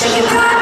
She can